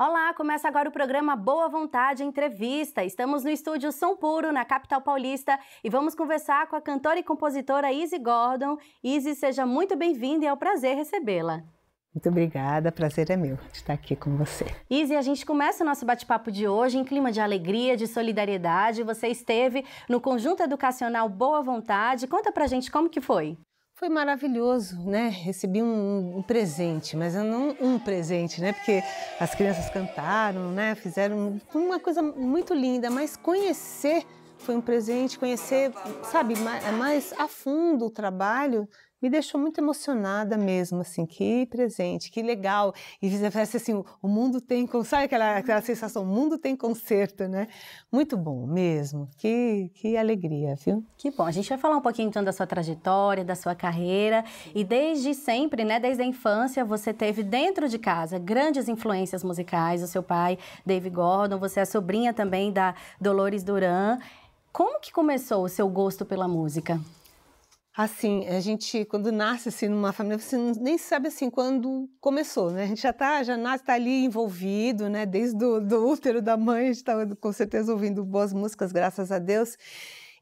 Olá, começa agora o programa Boa Vontade Entrevista. Estamos no estúdio São Puro, na capital paulista, e vamos conversar com a cantora e compositora Izzy Gordon. Izzy, seja muito bem-vinda e é um prazer recebê-la. Muito obrigada, prazer é meu de estar aqui com você. Izzy, a gente começa o nosso bate-papo de hoje em clima de alegria, de solidariedade. Você esteve no Conjunto Educacional Boa Vontade. Conta pra gente como que foi. Foi maravilhoso, né? Recebi um, um, presente, mas não um presente, né? Porque as crianças cantaram, né? Fizeram uma coisa muito linda, mas conhecer foi um presente, conhecer, sabe, mais, mais a fundo o trabalho me deixou muito emocionada mesmo, assim, que presente, que legal. E parece assim, o mundo tem, sabe aquela, aquela sensação, o mundo tem concerto, né? Muito bom mesmo, que, que alegria, viu? Que bom, a gente vai falar um pouquinho então da sua trajetória, da sua carreira, e desde sempre, né, desde a infância, você teve dentro de casa grandes influências musicais, o seu pai, Dave Gordon, você é sobrinha também da Dolores Duran. Como que começou o seu gosto pela música? Assim, a gente, quando nasce assim numa família, você nem sabe assim quando começou, né? A gente já tá, já nasce, tá ali envolvido, né? Desde o do útero da mãe, a gente tá com certeza ouvindo boas músicas, graças a Deus.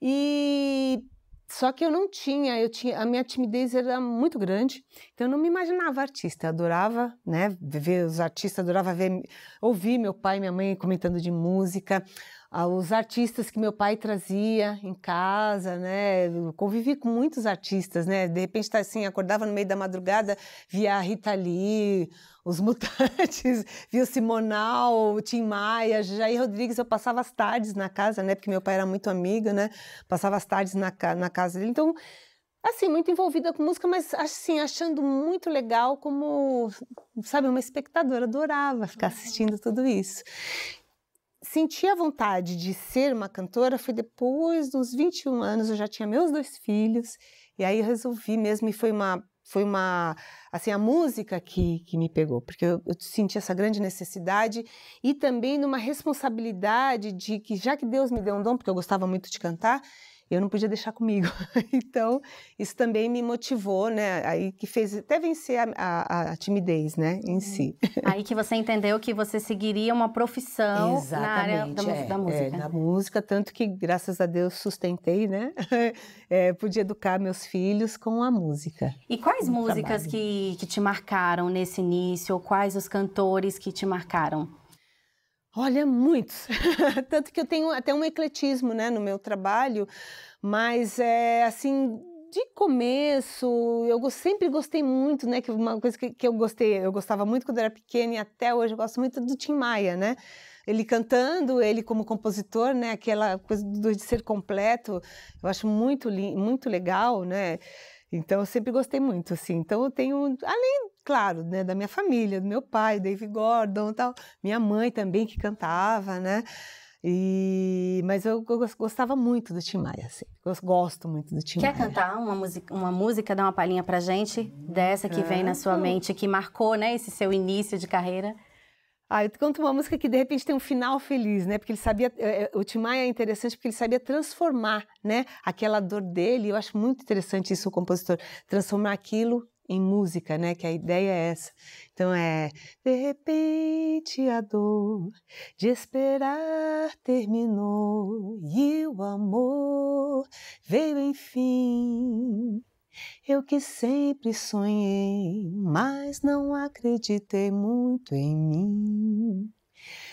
E só que eu não tinha, eu tinha, a minha timidez era muito grande, então eu não me imaginava artista. Eu adorava, né, ver os artistas, adorava ver, ouvir meu pai e minha mãe comentando de música, os artistas que meu pai trazia em casa, né? Eu convivi com muitos artistas, né? De repente, tá assim, acordava no meio da madrugada, via a Rita Lee, os Mutantes, via o Simonal, o Tim Maia, Jair Rodrigues. Eu passava as tardes na casa, né? Porque meu pai era muito amigo, né? Passava as tardes na, na casa dele. Então, assim, muito envolvida com música, mas assim, achando muito legal como, sabe, uma espectadora, adorava ficar assistindo tudo isso senti a vontade de ser uma cantora foi depois dos 21 anos, eu já tinha meus dois filhos, e aí resolvi mesmo, e foi uma, foi uma, assim, a música que, que me pegou, porque eu, eu senti essa grande necessidade e também numa responsabilidade de que, já que Deus me deu um dom, porque eu gostava muito de cantar, eu não podia deixar comigo. então, isso também me motivou, né? Aí que fez até vencer a, a, a timidez, né, em si. Aí que você entendeu que você seguiria uma profissão Exatamente, na área da, é, da música. É, da música, tanto que, graças a Deus, sustentei, né? É, pude educar meus filhos com a música. E quais músicas que, que te marcaram nesse início? Ou quais os cantores que te marcaram? Olha, muitos. Tanto que eu tenho até um ecletismo né, no meu trabalho, mas é assim, de começo, eu sempre gostei muito, né? Que uma coisa que, que eu gostei, eu gostava muito quando era pequena e até hoje eu gosto muito do Tim Maia, né? Ele cantando, ele como compositor, né? Aquela coisa de ser completo, eu acho muito, muito legal, né? Então eu sempre gostei muito, assim. Então eu tenho, além, claro, né, da minha família, do meu pai, Dave Gordon, tal, minha mãe também que cantava, né? E, mas eu, eu gostava muito do Tim Maia, assim. Eu gosto muito do Tim Quer Maia. cantar uma música, uma música, dar uma palhinha pra gente dessa que vem na sua mente, que marcou, né, esse seu início de carreira? Ah, eu canto uma música que de repente tem um final feliz, né? Porque ele sabia, eh, eh, o Tim Maia é interessante porque ele sabia transformar, né? Aquela dor dele, eu acho muito interessante isso o compositor, transformar aquilo em música, né? Que a ideia é essa. Então é de repente a dor de esperar terminou e o amor veio enfim. Eu que sempre sonhei, mas não acreditei muito em mim.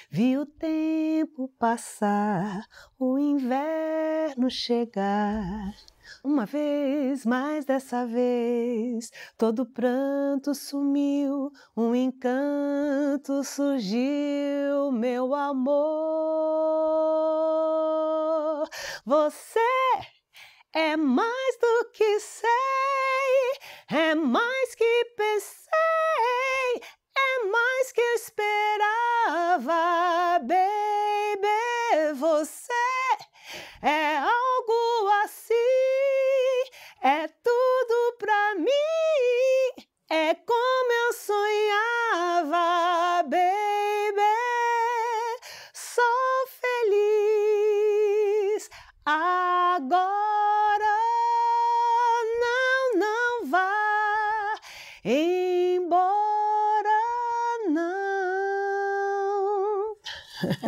Vi o tempo passar, o inverno chegar. Uma vez, mais dessa vez, todo pranto sumiu, um encanto surgiu, meu amor. Você é mais do que sei, é mais que pensei,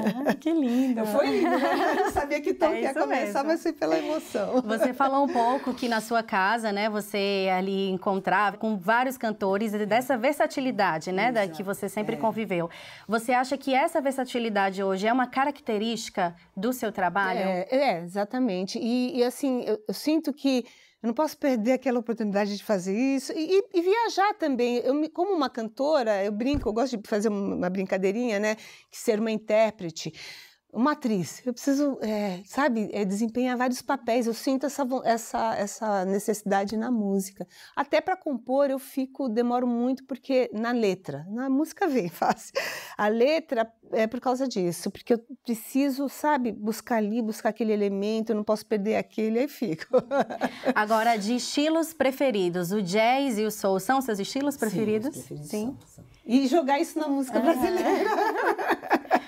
Ah, que lindo! Foi lindo, né? Eu sabia que tom é ia começar, mesmo. mas foi pela emoção. Você falou um pouco que na sua casa, né, você ali encontrava com vários cantores dessa versatilidade, né, da que você sempre é. conviveu. Você acha que essa versatilidade hoje é uma característica do seu trabalho? É, é exatamente. E, e assim, eu, eu sinto que eu não posso perder aquela oportunidade de fazer isso e, e, e viajar também. Eu, como uma cantora, eu brinco, eu gosto de fazer uma brincadeirinha, né? Que ser uma intérprete uma atriz. Eu preciso, é, sabe, é, desempenhar vários papéis. Eu sinto essa, essa, essa necessidade na música. Até para compor, eu fico, demoro muito, porque na letra, na música vem fácil. A letra é por causa disso, porque eu preciso, sabe, buscar ali, buscar aquele elemento, eu não posso perder aquele, aí fico. Agora, de estilos preferidos, o jazz e o soul são seus estilos preferidos? Sim. Sim. São, são. E jogar isso na música brasileira.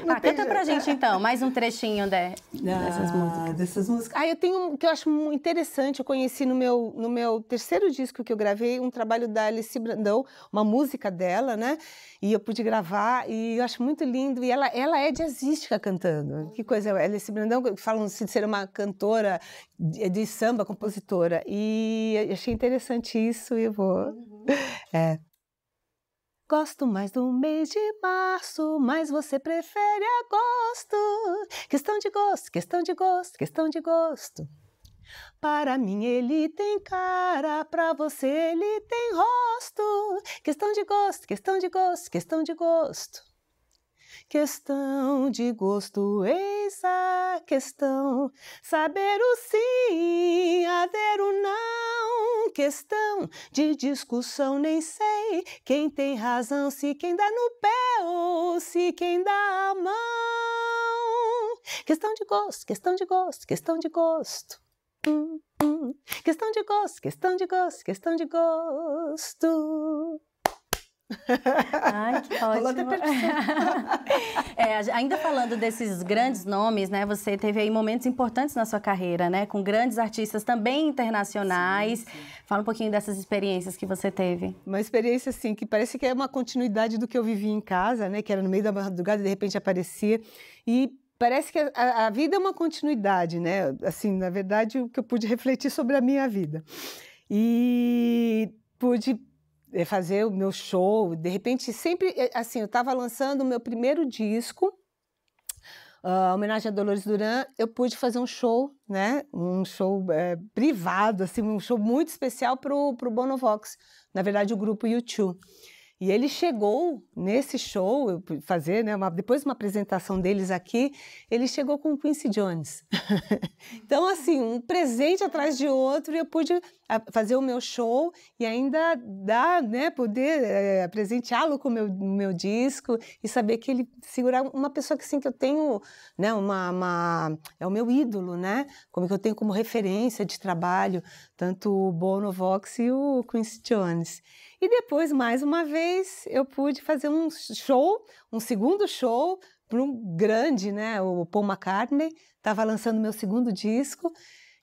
ah, canta pra gente então, mais um trechinho de, dessas ah, músicas. Dessas músicas. Ah, eu tenho um que eu acho muito interessante, eu conheci no meu, no meu terceiro disco que eu gravei, um trabalho da Alice Brandão, uma música dela, né? E eu pude gravar e eu acho muito lindo. E ela, ela é jazzística cantando. Que coisa, Alice Brandão, falam de ser uma cantora de, de samba, compositora. E achei interessante isso e eu vou... Uhum. É. Gosto mais do mês de março, mas você prefere agosto. Questão de gosto, questão de gosto, questão de gosto. Para mim ele tem cara, para você ele tem rosto. Questão de gosto, questão de gosto, questão de gosto. Questão de gosto, eis a questão. Saber o sim, haver o não. Questão de discussão, nem sei quem tem razão, se quem dá no pé ou se quem dá a mão. Questão de gosto, questão de gosto, questão de gosto. Hum, hum. Questão de gosto, questão de gosto, questão de gosto. Ai, que ótimo. é, ainda falando desses grandes nomes, né? Você teve aí momentos importantes na sua carreira, né? Com grandes artistas também internacionais. Sim, sim. Fala um pouquinho dessas experiências que você teve. Uma experiência, assim, que parece que é uma continuidade do que eu vivi em casa, né? Que era no meio da madrugada e de repente aparecia. E parece que a, a vida é uma continuidade, né? Assim, na verdade, o que eu pude refletir sobre a minha vida. E pude fazer o meu show. De repente, sempre, é, assim, eu estava lançando o meu primeiro disco, uh, homenagem a Dolores Duran, eu pude fazer um show, né? Um show é, privado, assim, um show muito especial para o Bonovox, na verdade, o grupo YouTube. E ele chegou nesse show, fazer, né, uma, depois de uma apresentação deles aqui, ele chegou com o Quincy Jones. então, assim, um presente atrás de outro, e eu pude fazer o meu show e ainda dar, né, poder é, presenteá-lo com o meu, meu disco e saber que ele segurar uma pessoa que, assim, que eu tenho, né, uma, uma, é o meu ídolo, né, como que eu tenho como referência de trabalho, tanto o Bono Vox e o Quincy Jones. E depois, mais uma vez, eu pude fazer um show, um segundo show para um grande, né? O Paul McCartney estava lançando meu segundo disco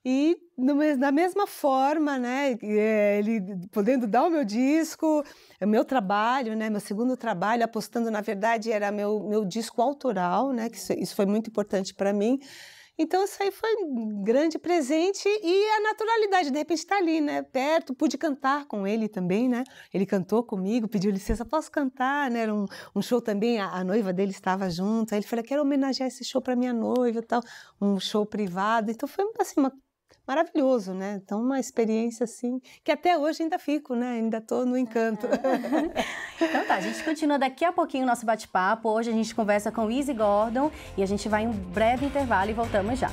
e no, da mesma forma, né? Eh, ele podendo dar o meu disco, o meu trabalho, né? Meu segundo trabalho, apostando na verdade era meu meu disco autoral, né? Que isso, isso foi muito importante para mim. Então, isso aí foi um grande presente e a naturalidade, de repente, está ali, né? Perto, pude cantar com ele também, né? Ele cantou comigo, pediu licença, posso cantar, né? Era um, um show também, a, a, noiva dele estava junto. Aí ele falou, quero homenagear esse show para minha noiva e tal, um show privado. Então, foi, assim, uma maravilhoso, né? Então, uma experiência assim, que até hoje ainda fico, né? Ainda estou no encanto. então tá, a gente continua daqui a pouquinho o nosso bate-papo. Hoje a gente conversa com Izzy Gordon e a gente vai em um breve intervalo e voltamos já.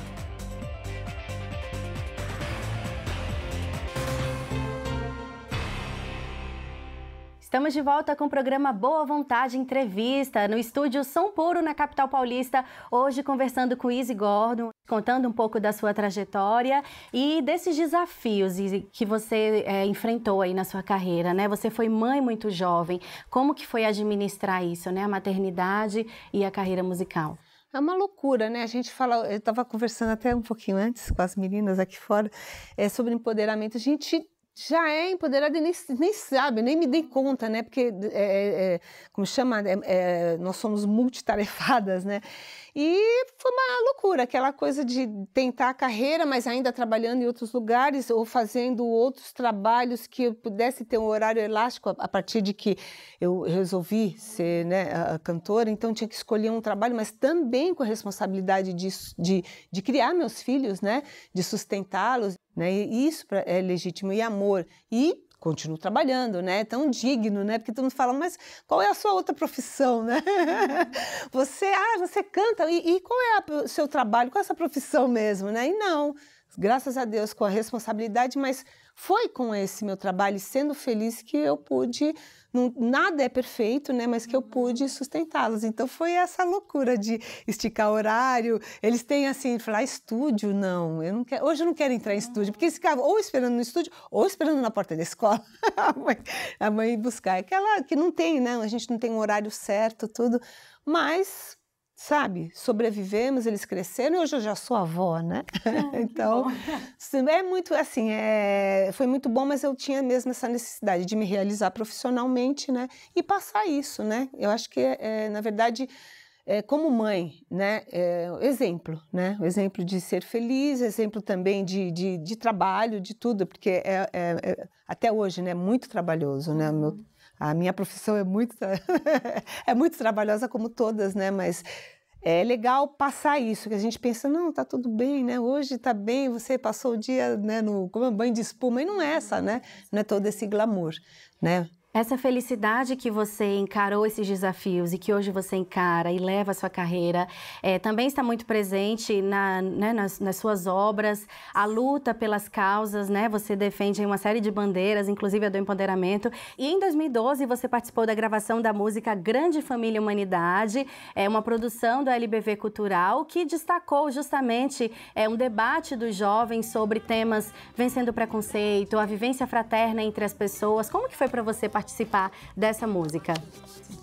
Estamos de volta com o programa Boa Vontade Entrevista, no estúdio São Puro, na capital paulista. Hoje conversando com Izzy Gordon, contando um pouco da sua trajetória e desses desafios que você é, enfrentou aí na sua carreira, né? Você foi mãe muito jovem. Como que foi administrar isso, né? A maternidade e a carreira musical? É uma loucura, né? A gente fala, eu estava conversando até um pouquinho antes com as meninas aqui fora é, sobre empoderamento. A gente já é empoderada e nem, nem sabe, nem me dei conta, né? Porque, é, é, como chama, é, é, nós somos multitarefadas, né? E foi uma loucura, aquela coisa de tentar a carreira, mas ainda trabalhando em outros lugares ou fazendo outros trabalhos que eu pudesse ter um horário elástico a partir de que eu resolvi ser né, a cantora. Então tinha que escolher um trabalho, mas também com a responsabilidade de, de, de criar meus filhos, né? De sustentá-los. Né? E isso é legítimo e amor. E continuo trabalhando, né? Tão digno, né? Porque todo mundo fala, mas qual é a sua outra profissão, né? você, ah, você canta, e, e qual é o seu trabalho, qual é a sua profissão mesmo, né? E não, graças a Deus, com a responsabilidade, mas foi com esse meu trabalho, sendo feliz, que eu pude não, nada é perfeito, né? Mas que eu pude sustentá-los. Então foi essa loucura de esticar horário. Eles têm assim, falar ah, estúdio, não. Eu não quero, hoje eu não quero entrar em estúdio, porque eles ficavam ou esperando no estúdio ou esperando na porta da escola a mãe, a mãe buscar. Aquela que não tem, né? A gente não tem um horário certo, tudo. Mas sabe, sobrevivemos, eles cresceram e hoje eu já sou avó, né? Ah, então, é muito assim, é, foi muito bom, mas eu tinha mesmo essa necessidade de me realizar profissionalmente, né? E passar isso, né? Eu acho que, é, na verdade, é, como mãe, né? É, exemplo, né? O exemplo de ser feliz, exemplo também de, de, de trabalho, de tudo, porque é, é, é até hoje, né? Muito trabalhoso, né? Meu, uhum. A minha profissão é muito, é muito trabalhosa como todas, né? Mas é legal passar isso, que a gente pensa, não, tá tudo bem, né? Hoje tá bem, você passou o dia né, no como banho de espuma, e não é essa, né? Não é todo esse glamour, né? Essa felicidade que você encarou esses desafios e que hoje você encara e leva a sua carreira é, também está muito presente na, né, nas, nas, suas obras, a luta pelas causas, né? Você defende uma série de bandeiras, inclusive a do empoderamento. E em 2012 você participou da gravação da música Grande Família Humanidade, é uma produção do LBV Cultural que destacou justamente é, um debate dos jovens sobre temas vencendo o preconceito, a vivência fraterna entre as pessoas. Como que foi para você participar? Participar dessa música?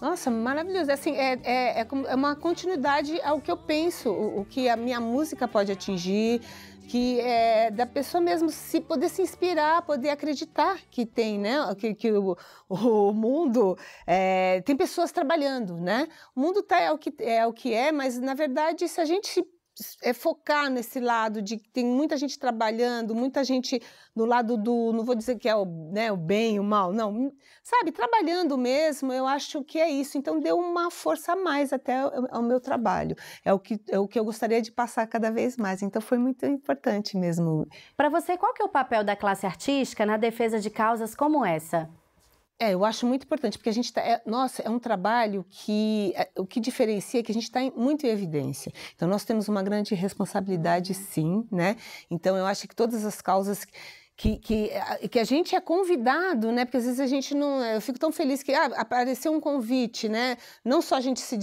Nossa, maravilhoso. Assim, é, é, é uma continuidade ao que eu penso, o, o que a minha música pode atingir, que é da pessoa mesmo se poder se inspirar, poder acreditar que tem, né? Que, que o, o mundo é, tem pessoas trabalhando, né? O mundo tá, é, o que, é o que é, mas na verdade, se a gente é focar nesse lado de que tem muita gente trabalhando, muita gente no lado do, não vou dizer que é o, né, o bem, o mal, não, sabe, trabalhando mesmo, eu acho que é isso. Então deu uma força a mais até ao meu trabalho. É o que, é o que eu gostaria de passar cada vez mais. Então foi muito importante mesmo. Para você, qual que é o papel da classe artística na defesa de causas como essa? É, eu acho muito importante, porque a gente está. É, nossa, é um trabalho que. É, o que diferencia é que a gente está muito em evidência. Então, nós temos uma grande responsabilidade, sim, né? Então, eu acho que todas as causas que, que, que a gente é convidado, né? Porque às vezes a gente não. Eu fico tão feliz que ah, apareceu um convite, né? Não só a gente se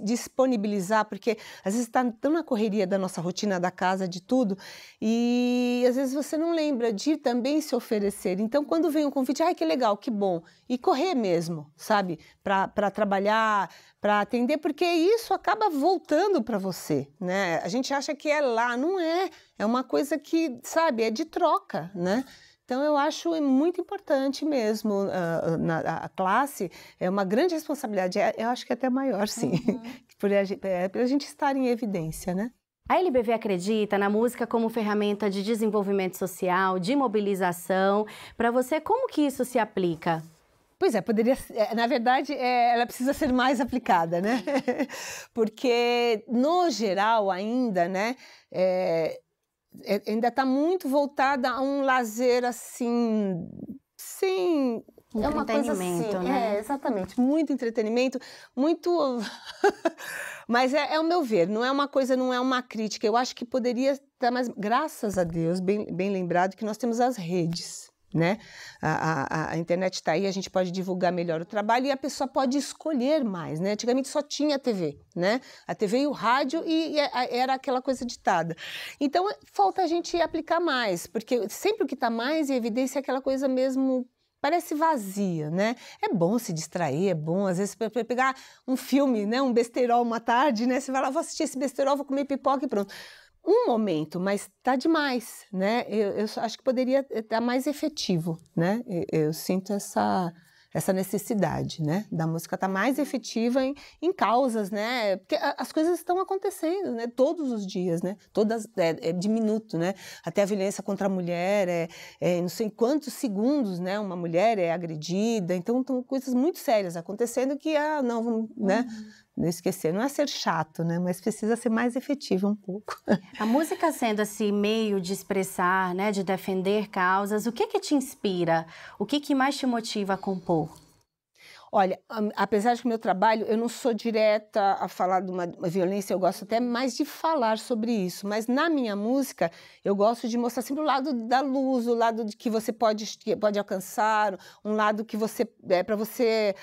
disponibilizar, porque às vezes está tão na correria da nossa rotina, da casa, de tudo, e às vezes você não lembra de também se oferecer. Então, quando vem um convite, ai que legal, que bom, e correr mesmo, sabe? Para trabalhar, para atender, porque isso acaba voltando para você, né? A gente acha que é lá, não é. É uma coisa que, sabe, é de troca, né? Então, eu acho muito importante mesmo uh, na, a classe, é uma grande responsabilidade, é, eu acho que é até maior, sim, uhum. por, a gente, é, por a gente estar em evidência, né? A LBV acredita na música como ferramenta de desenvolvimento social, de mobilização. Para você, como que isso se aplica? Pois é, poderia. É, na verdade, ela precisa ser mais aplicada, né? Porque, no geral, ainda, né? É, é ainda está muito voltada a um lazer assim. Sim, é uma coisa assim, né? É, exatamente. Muito entretenimento, muito. Mas é, é, o meu ver, não é uma coisa, não é uma crítica. Eu acho que poderia estar mais. Graças a Deus, bem, bem lembrado, que nós temos as redes né? A, a, a internet está aí, a gente pode divulgar melhor o trabalho e a pessoa pode escolher mais, né? Antigamente só tinha a TV, né? A TV e o rádio e, e era aquela coisa ditada. Então falta a gente aplicar mais, porque sempre o que está mais em evidência é aquela coisa mesmo parece vazia, né? É bom se distrair, é bom, às vezes, pegar um filme, né? Um besterol uma tarde, né? Você vai lá, vou assistir esse besterol, vou comer pipoca e pronto. Um momento, mas tá demais, né? Eu, eu acho que poderia estar mais efetivo, né? Eu, eu sinto essa essa necessidade, né, da música estar tá mais efetiva em, em causas, né, porque as coisas estão acontecendo, né, todos os dias, né, todas, é, é diminuto, né, até a violência contra a mulher, é, é, não sei quantos segundos, né, uma mulher é agredida, então estão coisas muito sérias acontecendo que, ah, não, né, uhum não esquecer. Não é ser chato, né? Mas precisa ser mais efetivo um pouco. A música sendo esse meio de expressar, né, de defender causas, o que que te inspira? O que que mais te motiva a compor? Olha, apesar de que o meu trabalho, eu não sou direta a falar de uma, uma, violência, eu gosto até mais de falar sobre isso. Mas na minha música, eu gosto de mostrar sempre o lado da luz, o lado de que você pode, que pode alcançar, um lado que você é para você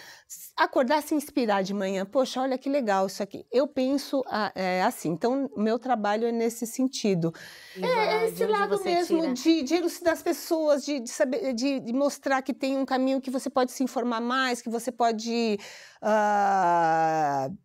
acordar, se inspirar de manhã. Poxa, olha que legal isso aqui. Eu penso é, assim. Então, meu trabalho é nesse sentido. é, é esse lado mesmo de, de, elucidar as pessoas, de, de saber, de, de mostrar que tem um caminho que você pode se informar mais, que você pode uh,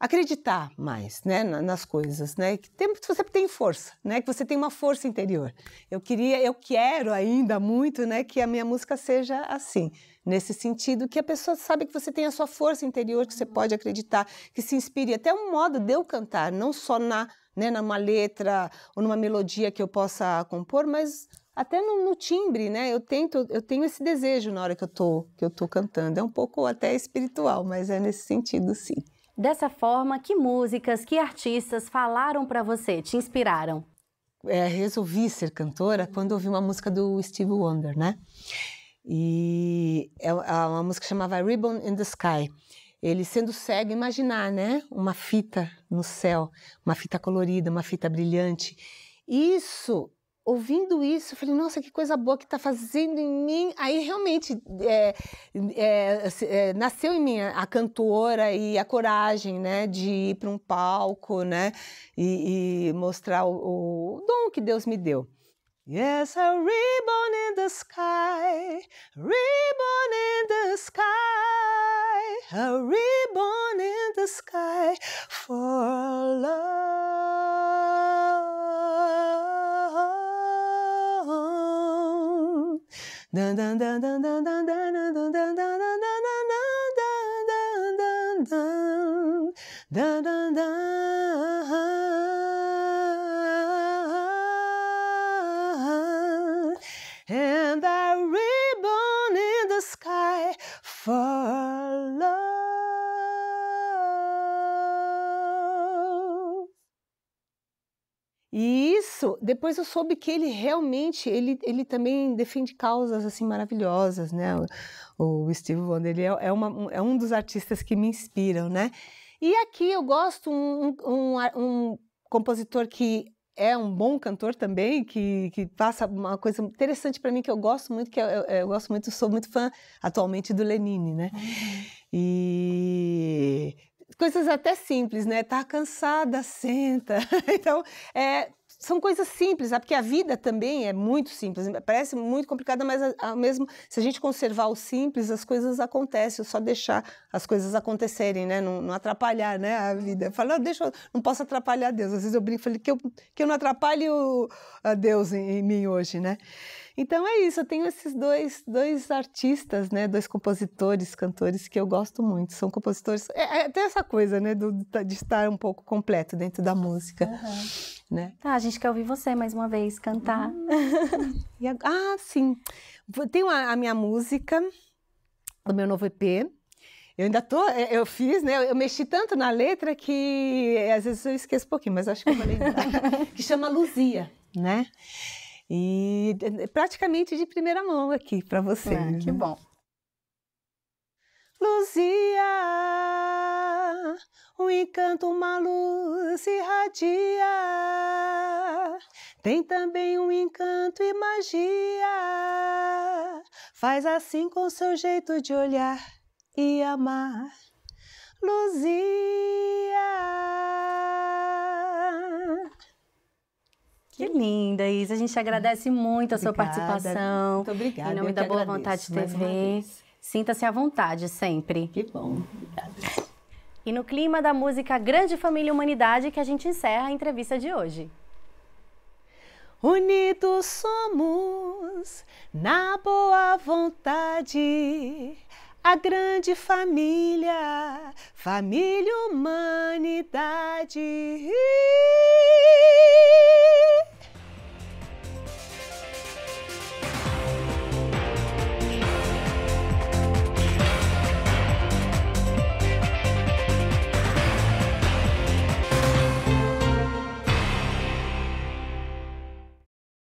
acreditar mais né, nas coisas, né? Que, tem, que você tem força, né? Que você tem uma força interior. Eu queria, eu quero ainda muito, né? Que a minha música seja assim, nesse sentido que a pessoa sabe que você tem a sua força interior, que você pode acreditar, que se inspire até um modo de eu cantar, não só na né, numa letra ou numa melodia que eu possa compor, mas até no, no, timbre, né? Eu tento, eu tenho esse desejo na hora que eu tô que eu tô cantando. É um pouco até espiritual, mas é nesse sentido, sim. Dessa forma, que músicas, que artistas falaram para você, te inspiraram? É, resolvi ser cantora quando ouvi uma música do Steve Wonder, né? E é, é uma música que chamava Ribbon in the Sky. Ele sendo cego, imaginar, né? Uma fita no céu, uma fita colorida, uma fita brilhante. Isso ouvindo isso, eu falei, nossa, que coisa boa que está fazendo em mim. Aí realmente é, é, é, nasceu em mim a cantora e a coragem, né, de ir para um palco, né, e, e mostrar o, o, dom que Deus me deu. Yes, a ribbon in the sky, ribbon in the sky, a ribbon in the sky for dun dun dun dun E isso, depois eu soube que ele realmente, ele, ele também defende causas assim maravilhosas, né? O, o Steve Wonder, ele é, é, uma, é um dos artistas que me inspiram, né? E aqui eu gosto um, um, um compositor que é um bom cantor também, que, que passa uma coisa interessante para mim que eu gosto muito, que eu, eu, eu, gosto muito, sou muito fã atualmente do Lenine, né? Uhum. E coisas até simples, né? Tá cansada, senta. então, é, são coisas simples, porque a vida também é muito simples. Parece muito complicada, mas ao mesmo se a gente conservar o simples, as coisas acontecem. Só deixar as coisas acontecerem, né? Não, não atrapalhar, né? A vida. Fala, ah, deixa, não posso atrapalhar Deus. Às vezes eu brinco, falei que eu que eu não atrapalhe o, a Deus em, em mim hoje, né? Então é isso, eu tenho esses dois, dois artistas, né, dois compositores, cantores que eu gosto muito. São compositores, é, é, tem essa coisa, né, do, de estar um pouco completo dentro da música, uhum. né? Tá, a gente quer ouvir você mais uma vez cantar. a, ah, sim. Tem a, a minha música do meu novo EP, eu ainda tô, é, eu fiz, né? Eu mexi tanto na letra que às vezes eu esqueço um pouquinho, mas acho que eu vou lembrar. que chama Luzia, né? E praticamente de primeira mão aqui para você. Ah, que bom. Luzia, um encanto, uma luz irradia. Tem também um encanto e magia. Faz assim com seu jeito de olhar e amar. Luzia. Que linda, Isa. A gente agradece muito a sua participação. Muito obrigada. Em nome da Boa Vontade TV. Sinta-se à vontade sempre. Que bom. Obrigada. E no clima da música Grande Família Humanidade que a gente encerra a entrevista de hoje. Unidos somos na boa vontade, a grande família, família humanidade.